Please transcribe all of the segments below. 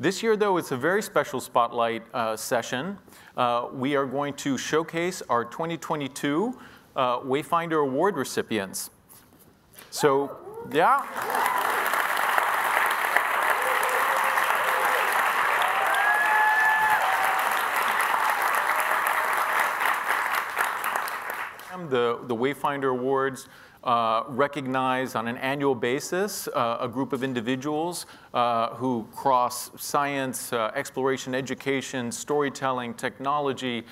This year, though, it's a very special spotlight uh, session. Uh, we are going to showcase our 2022 uh, Wayfinder Award recipients. So, yeah. The, the Wayfinder Awards uh, recognize on an annual basis uh, a group of individuals uh, who cross science, uh, exploration, education, storytelling, technology,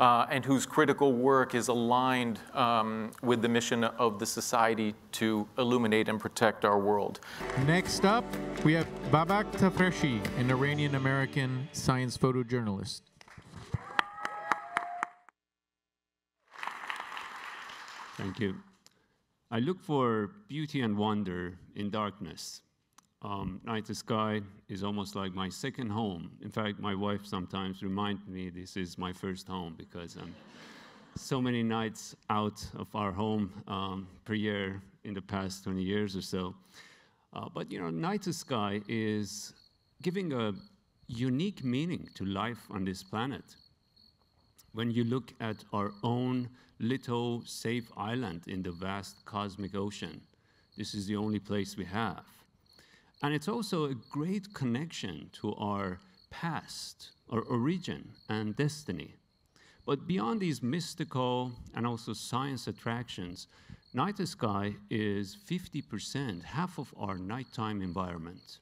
uh, and whose critical work is aligned um, with the mission of the Society to illuminate and protect our world. Next up, we have Babak Tafreshi, an Iranian-American science photojournalist. Thank you. I look for beauty and wonder in darkness. Um, night to sky is almost like my second home. In fact, my wife sometimes reminds me this is my first home because I'm so many nights out of our home um, per year in the past 20 years or so. Uh, but you know, night sky is giving a unique meaning to life on this planet. When you look at our own little safe island in the vast cosmic ocean. This is the only place we have. And it's also a great connection to our past, our origin, and destiny. But beyond these mystical and also science attractions, night sky is 50%, half of our nighttime environment.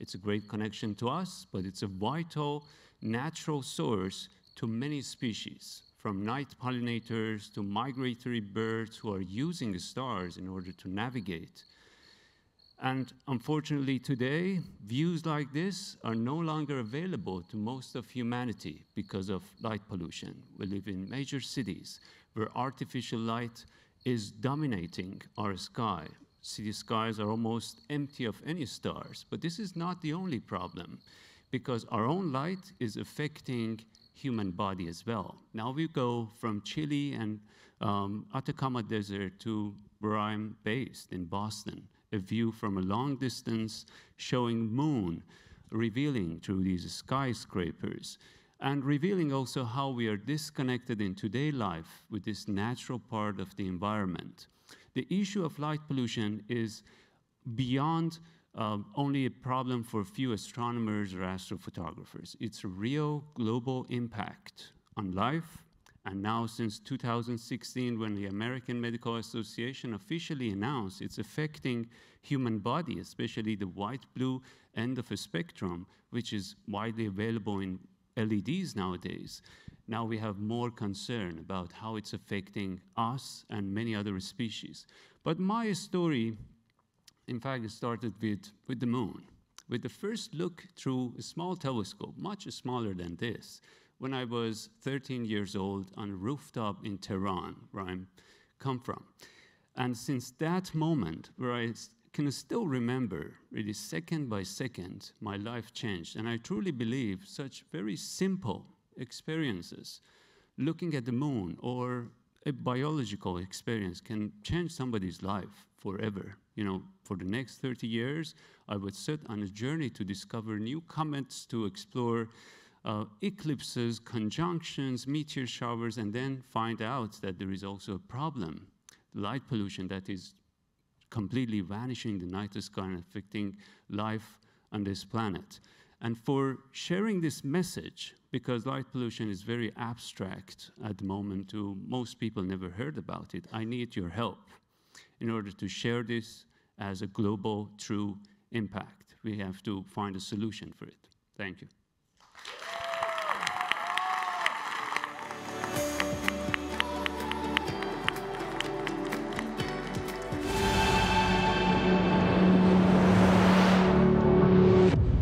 It's a great connection to us, but it's a vital natural source to many species from night pollinators to migratory birds who are using stars in order to navigate. And unfortunately, today, views like this are no longer available to most of humanity because of light pollution. We live in major cities where artificial light is dominating our sky. City skies are almost empty of any stars. But this is not the only problem because our own light is affecting human body as well. Now we go from Chile and um, Atacama Desert to where I'm based in Boston, a view from a long distance showing moon revealing through these skyscrapers and revealing also how we are disconnected in today life with this natural part of the environment. The issue of light pollution is beyond uh, only a problem for a few astronomers or astrophotographers. It's a real global impact on life. And now, since 2016, when the American Medical Association officially announced it's affecting human body, especially the white-blue end of a spectrum, which is widely available in LEDs nowadays, now we have more concern about how it's affecting us and many other species. But my story in fact, it started with, with the moon, with the first look through a small telescope, much smaller than this, when I was 13 years old on a rooftop in Tehran, where I come from. And since that moment, where I can still remember, really second by second, my life changed. And I truly believe such very simple experiences, looking at the moon or a biological experience can change somebody's life forever. You know, for the next 30 years, I would set on a journey to discover new comets, to explore uh, eclipses, conjunctions, meteor showers, and then find out that there is also a problem, light pollution that is completely vanishing the night sky and affecting life on this planet. And for sharing this message, because light pollution is very abstract at the moment to most people never heard about it, I need your help in order to share this as a global true impact. We have to find a solution for it. Thank you.